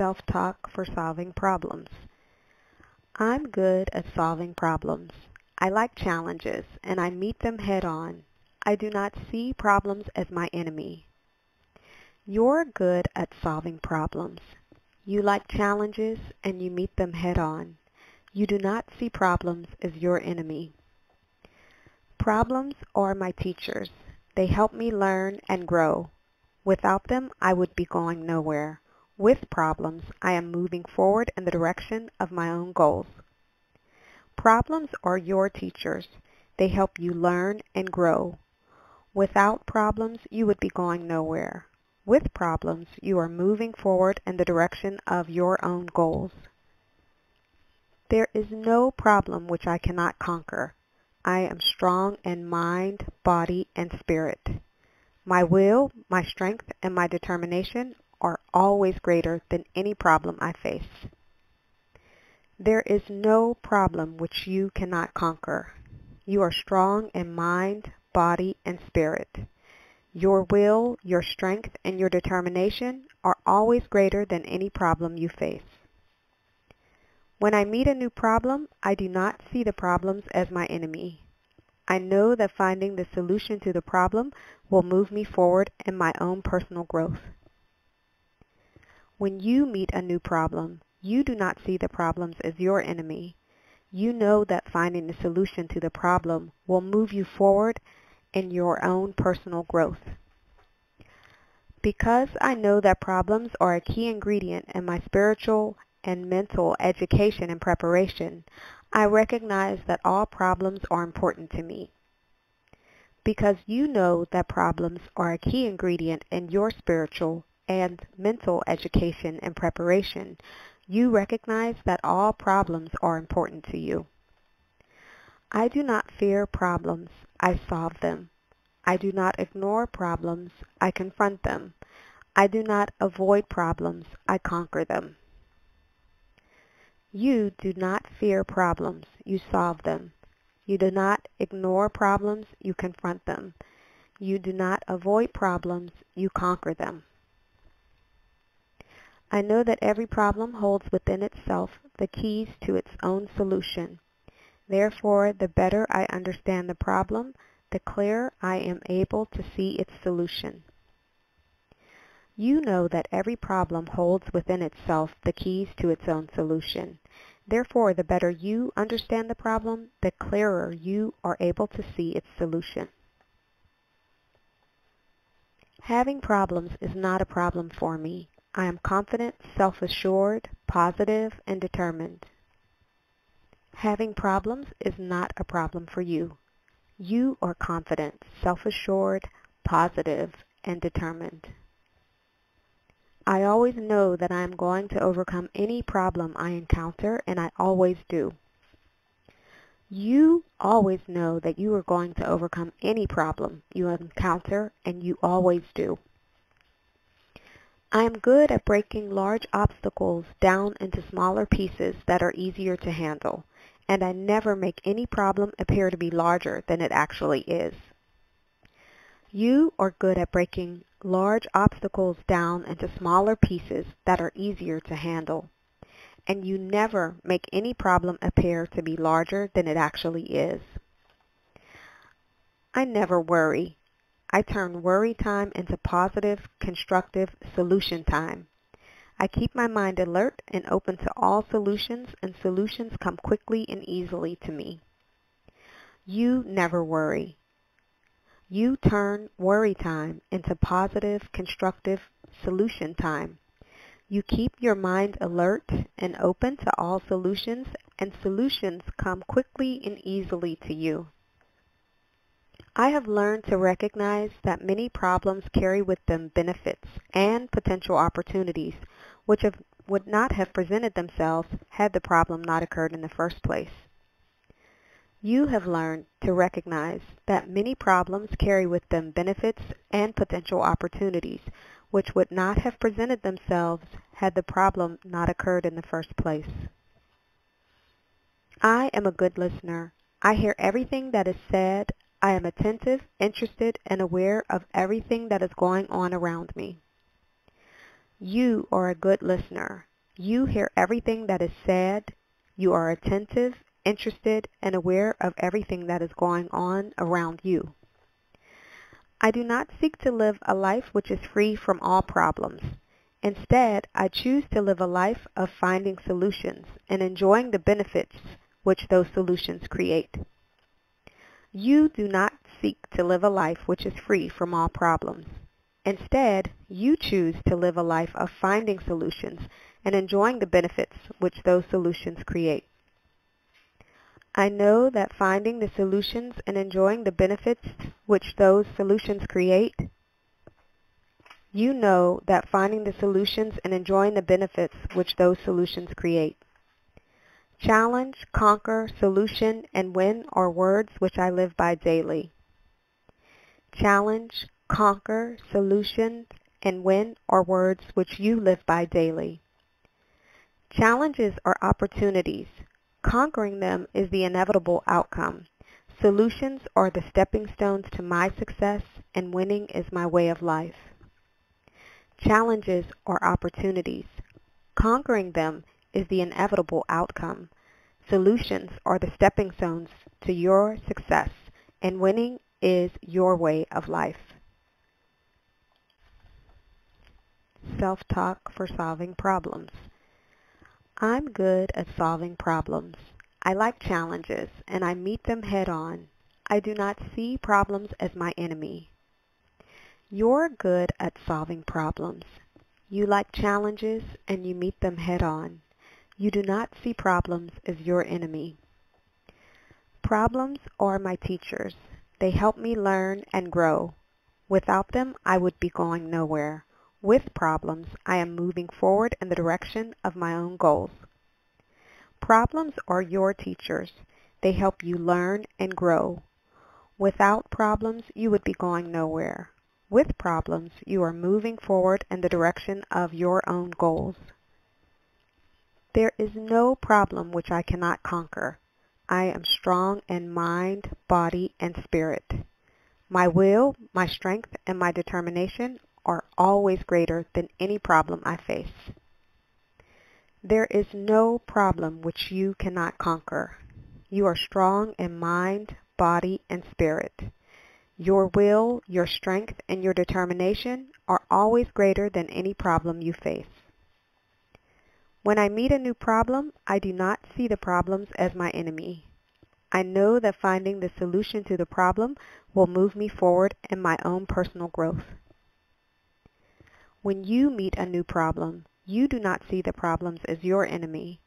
self-talk for solving problems. I'm good at solving problems. I like challenges, and I meet them head-on. I do not see problems as my enemy. You're good at solving problems. You like challenges, and you meet them head-on. You do not see problems as your enemy. Problems are my teachers. They help me learn and grow. Without them, I would be going nowhere. With problems, I am moving forward in the direction of my own goals. Problems are your teachers. They help you learn and grow. Without problems, you would be going nowhere. With problems, you are moving forward in the direction of your own goals. There is no problem which I cannot conquer. I am strong in mind, body, and spirit. My will, my strength, and my determination are always greater than any problem I face. There is no problem which you cannot conquer. You are strong in mind, body, and spirit. Your will, your strength, and your determination are always greater than any problem you face. When I meet a new problem, I do not see the problems as my enemy. I know that finding the solution to the problem will move me forward in my own personal growth. When you meet a new problem, you do not see the problems as your enemy. You know that finding the solution to the problem will move you forward in your own personal growth. Because I know that problems are a key ingredient in my spiritual and mental education and preparation, I recognize that all problems are important to me. Because you know that problems are a key ingredient in your spiritual and mental education and preparation, you recognize that all problems are important to you. I do not fear problems, I solve them. I do not ignore problems, I confront them. I do not avoid problems, I conquer them. You do not fear problems, you solve them. You do not ignore problems, you confront them. You do not avoid problems, you conquer them. I know that every problem holds within itself the keys to its own solution. Therefore, the better I understand the problem, the clearer I am able to see its solution. You know that every problem holds within itself the keys to its own solution. Therefore, the better you understand the problem, the clearer you are able to see its solution. Having problems is not a problem for me. I am confident, self-assured, positive, and determined. Having problems is not a problem for you. You are confident, self-assured, positive, and determined. I always know that I am going to overcome any problem I encounter, and I always do. You always know that you are going to overcome any problem you encounter, and you always do. I am good at breaking large obstacles down into smaller pieces that are easier to handle, and I never make any problem appear to be larger than it actually is. You are good at breaking large obstacles down into smaller pieces that are easier to handle. And you never make any problem appear to be larger than it actually is. I never worry. I turn worry time into positive, constructive solution time. I keep my mind alert and open to all solutions, and solutions come quickly and easily to me. You never worry. You turn worry time into positive, constructive solution time. You keep your mind alert and open to all solutions, and solutions come quickly and easily to you. I have learned to recognize that many problems carry with them benefits and potential opportunities which have, would not have presented themselves had the problem not occurred in the first place. You have learned to recognize that many problems carry with them benefits and potential opportunities which would not have presented themselves had the problem not occurred in the first place. I am a good listener. I hear everything that is said. I am attentive, interested, and aware of everything that is going on around me. You are a good listener. You hear everything that is said. You are attentive, interested, and aware of everything that is going on around you. I do not seek to live a life which is free from all problems. Instead, I choose to live a life of finding solutions and enjoying the benefits which those solutions create. You do not seek to live a life which is free from all problems. Instead, you choose to live a life of finding solutions and enjoying the benefits which those solutions create. I know that finding the solutions and enjoying the benefits which those solutions create you know that finding the solutions and enjoying the benefits which those solutions create. Challenge, conquer, solution, and win are words which I live by daily. Challenge, conquer, solution, and win are words which you live by daily. Challenges are opportunities. Conquering them is the inevitable outcome. Solutions are the stepping stones to my success, and winning is my way of life. Challenges are opportunities. Conquering them is the inevitable outcome. Solutions are the stepping stones to your success, and winning is your way of life. Self-talk for solving problems. I'm good at solving problems. I like challenges, and I meet them head on. I do not see problems as my enemy. You're good at solving problems. You like challenges and you meet them head on. You do not see problems as your enemy. Problems are my teachers. They help me learn and grow. Without them, I would be going nowhere. With problems, I am moving forward in the direction of my own goals. Problems are your teachers. They help you learn and grow. Without problems, you would be going nowhere. With problems, you are moving forward in the direction of your own goals. There is no problem which I cannot conquer. I am strong in mind, body, and spirit. My will, my strength, and my determination are always greater than any problem I face. There is no problem which you cannot conquer. You are strong in mind, body, and spirit. Your will, your strength, and your determination are always greater than any problem you face. When I meet a new problem, I do not see the problems as my enemy. I know that finding the solution to the problem will move me forward in my own personal growth. When you meet a new problem, you do not see the problems as your enemy.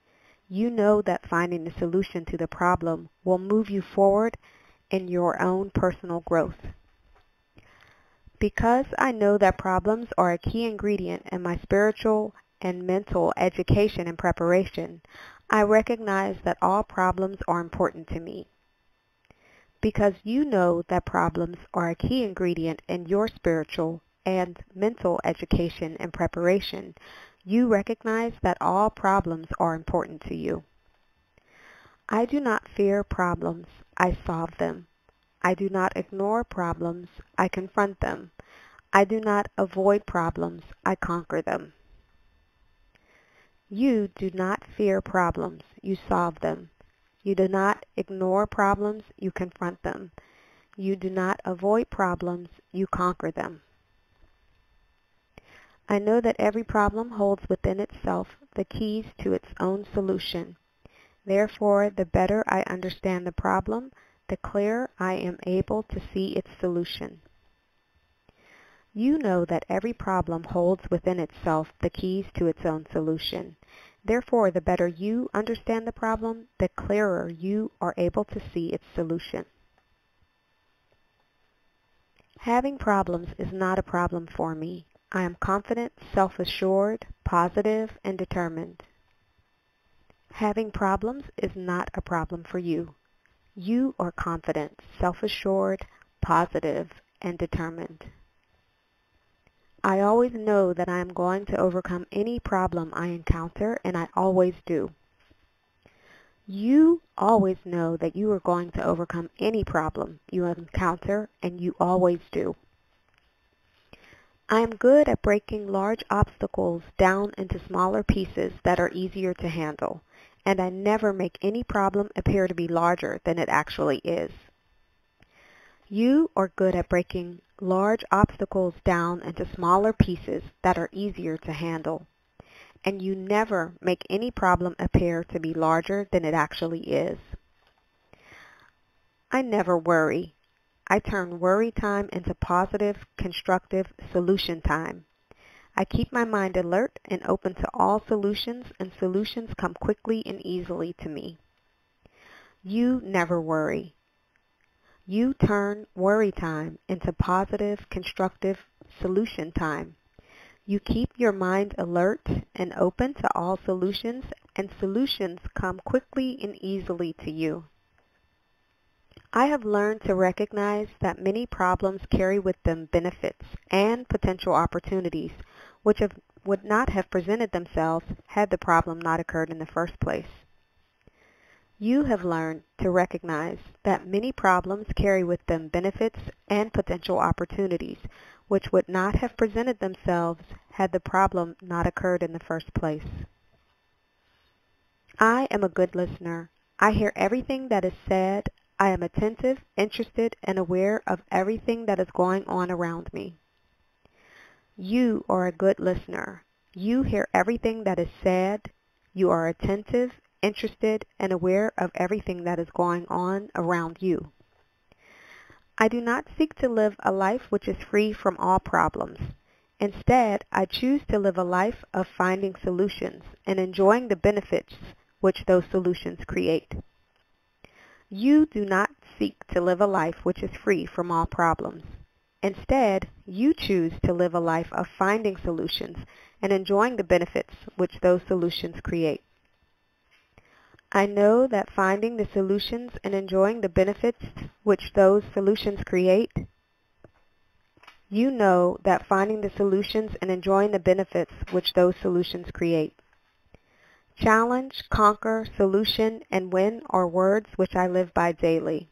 You know that finding the solution to the problem will move you forward in your own personal growth. Because I know that problems are a key ingredient in my spiritual and mental education and preparation, I recognize that all problems are important to me. Because you know that problems are a key ingredient in your spiritual and mental education and preparation, you recognize that all problems are important to you. I do not fear problems. I solve them. I do not ignore problems. I confront them. I do not avoid problems. I conquer them. You do not fear problems. You solve them. You do not ignore problems. You confront them. You do not avoid problems. You conquer them. I know that every problem holds within itself the keys to its own solution. Therefore, the better I understand the problem, the clearer I am able to see its solution. You know that every problem holds within itself the keys to its own solution. Therefore, the better you understand the problem, the clearer you are able to see its solution. Having problems is not a problem for me. I am confident, self-assured, positive, and determined. Having problems is not a problem for you. You are confident, self-assured, positive, and determined. I always know that I am going to overcome any problem I encounter, and I always do. You always know that you are going to overcome any problem you encounter, and you always do. I am good at breaking large obstacles down into smaller pieces that are easier to handle, and I never make any problem appear to be larger than it actually is. You are good at breaking large obstacles down into smaller pieces that are easier to handle, and you never make any problem appear to be larger than it actually is. I never worry. I turn worry time into positive, constructive solution time. I keep my mind alert and open to all solutions, and solutions come quickly and easily to me. You never worry. You turn worry time into positive, constructive solution time. You keep your mind alert and open to all solutions, and solutions come quickly and easily to you. I have learned to recognize that many problems carry with them benefits and potential opportunities which have, would not have presented themselves had the problem not occurred in the first place. You have learned to recognize that many problems carry with them benefits and potential opportunities which would not have presented themselves had the problem not occurred in the first place. I am a good listener. I hear everything that is said I am attentive, interested, and aware of everything that is going on around me. You are a good listener. You hear everything that is said. You are attentive, interested, and aware of everything that is going on around you. I do not seek to live a life which is free from all problems. Instead, I choose to live a life of finding solutions and enjoying the benefits which those solutions create. You do not seek to live a life which is free from all problems. Instead, you choose to live a life of finding solutions and enjoying the benefits which those solutions create. I know that finding the solutions and enjoying the benefits which those solutions create, you know that finding the solutions and enjoying the benefits which those solutions create. Challenge, conquer, solution, and win are words which I live by daily.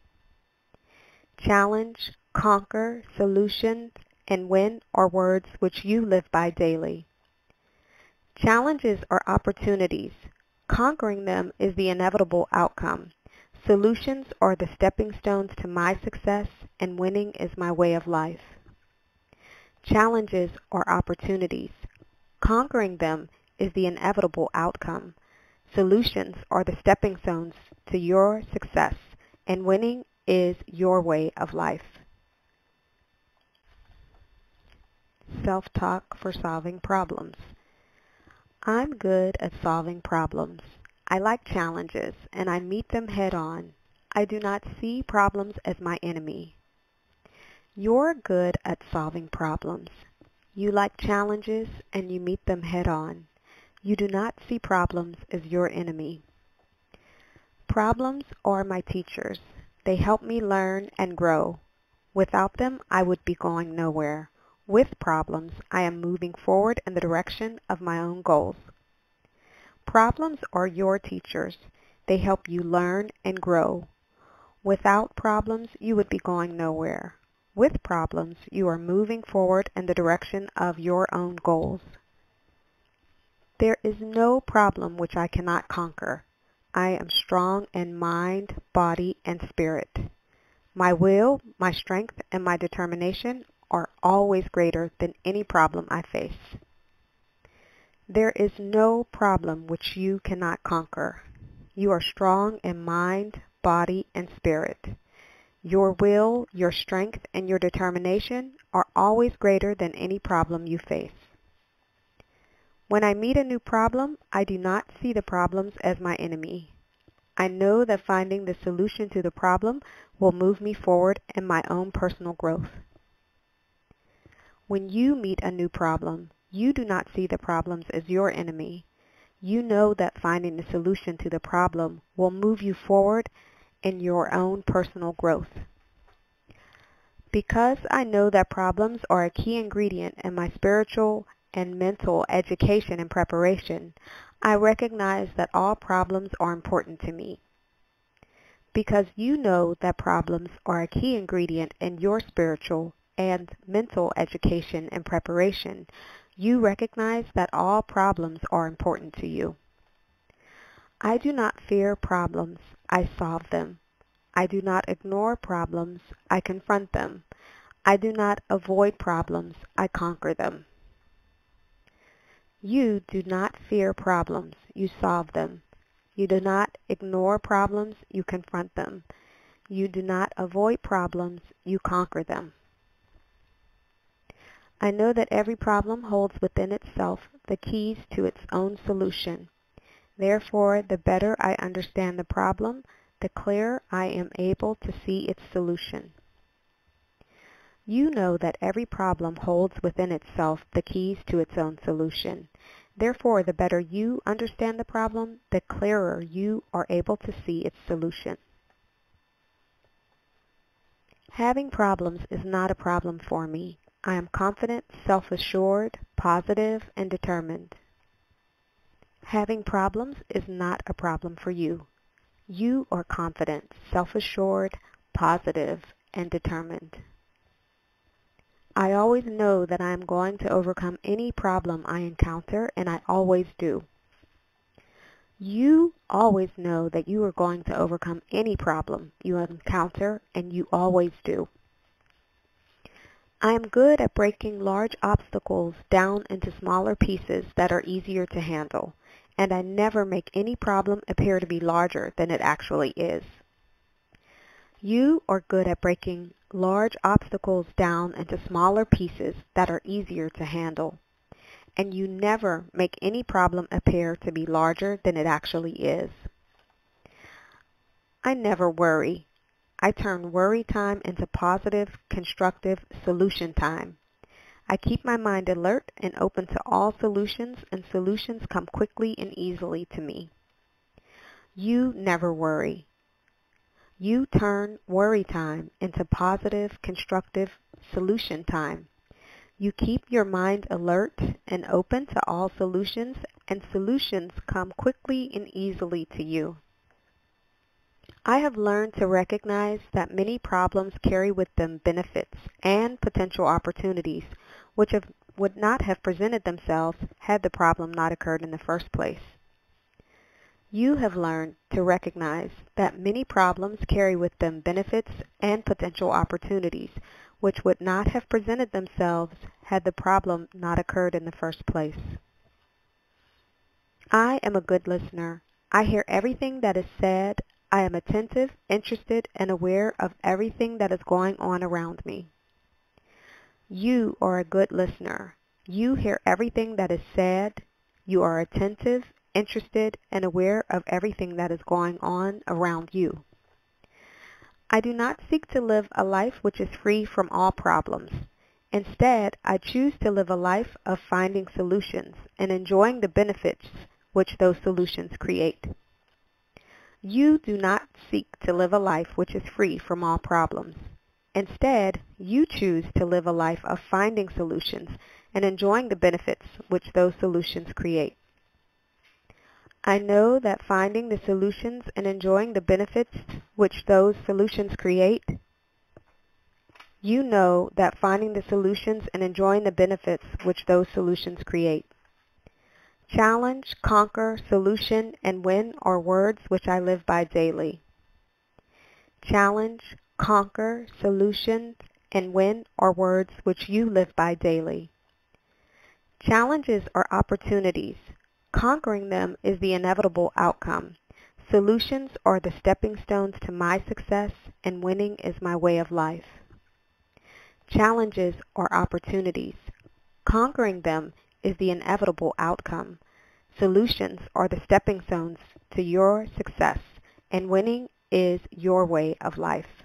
Challenge, conquer, solution, and win are words which you live by daily. Challenges are opportunities. Conquering them is the inevitable outcome. Solutions are the stepping stones to my success, and winning is my way of life. Challenges are opportunities. Conquering them is the inevitable outcome. Solutions are the stepping stones to your success, and winning is your way of life. Self-talk for solving problems. I'm good at solving problems. I like challenges, and I meet them head on. I do not see problems as my enemy. You're good at solving problems. You like challenges, and you meet them head on. You do not see problems as your enemy. Problems are my teachers. They help me learn and grow. Without them, I would be going nowhere. With problems, I am moving forward in the direction of my own goals. Problems are your teachers. They help you learn and grow. Without problems, you would be going nowhere. With problems, you are moving forward in the direction of your own goals. There is no problem which I cannot conquer. I am strong in mind, body, and spirit. My will, my strength, and my determination are always greater than any problem I face. There is no problem which you cannot conquer. You are strong in mind, body, and spirit. Your will, your strength, and your determination are always greater than any problem you face. When I meet a new problem, I do not see the problems as my enemy. I know that finding the solution to the problem will move me forward in my own personal growth. When you meet a new problem, you do not see the problems as your enemy. You know that finding the solution to the problem will move you forward in your own personal growth. Because I know that problems are a key ingredient in my spiritual and mental education and preparation, I recognize that all problems are important to me. Because you know that problems are a key ingredient in your spiritual and mental education and preparation, you recognize that all problems are important to you. I do not fear problems, I solve them. I do not ignore problems, I confront them. I do not avoid problems, I conquer them. You do not fear problems, you solve them. You do not ignore problems, you confront them. You do not avoid problems, you conquer them. I know that every problem holds within itself the keys to its own solution. Therefore, the better I understand the problem, the clearer I am able to see its solution. You know that every problem holds within itself the keys to its own solution. Therefore, the better you understand the problem, the clearer you are able to see its solution. Having problems is not a problem for me. I am confident, self-assured, positive, and determined. Having problems is not a problem for you. You are confident, self-assured, positive, and determined. I always know that I am going to overcome any problem I encounter, and I always do. You always know that you are going to overcome any problem you encounter, and you always do. I am good at breaking large obstacles down into smaller pieces that are easier to handle, and I never make any problem appear to be larger than it actually is. You are good at breaking large obstacles down into smaller pieces that are easier to handle. And you never make any problem appear to be larger than it actually is. I never worry. I turn worry time into positive, constructive solution time. I keep my mind alert and open to all solutions, and solutions come quickly and easily to me. You never worry. You turn worry time into positive, constructive solution time. You keep your mind alert and open to all solutions, and solutions come quickly and easily to you. I have learned to recognize that many problems carry with them benefits and potential opportunities which have, would not have presented themselves had the problem not occurred in the first place. You have learned to recognize that many problems carry with them benefits and potential opportunities which would not have presented themselves had the problem not occurred in the first place. I am a good listener. I hear everything that is said. I am attentive, interested, and aware of everything that is going on around me. You are a good listener. You hear everything that is said. You are attentive, interested, and aware of everything that is going on around you. I do not seek to live a life which is free from all problems. Instead, I choose to live a life of finding solutions and enjoying the benefits which those solutions create. You do not seek to live a life which is free from all problems. Instead, you choose to live a life of finding solutions and enjoying the benefits which those solutions create. I know that finding the solutions and enjoying the benefits which those solutions create, you know that finding the solutions and enjoying the benefits which those solutions create. Challenge, conquer, solution, and win are words which I live by daily. Challenge, conquer, solution, and win are words which you live by daily. Challenges are opportunities, Conquering them is the inevitable outcome. Solutions are the stepping stones to my success, and winning is my way of life. Challenges are opportunities. Conquering them is the inevitable outcome. Solutions are the stepping stones to your success, and winning is your way of life.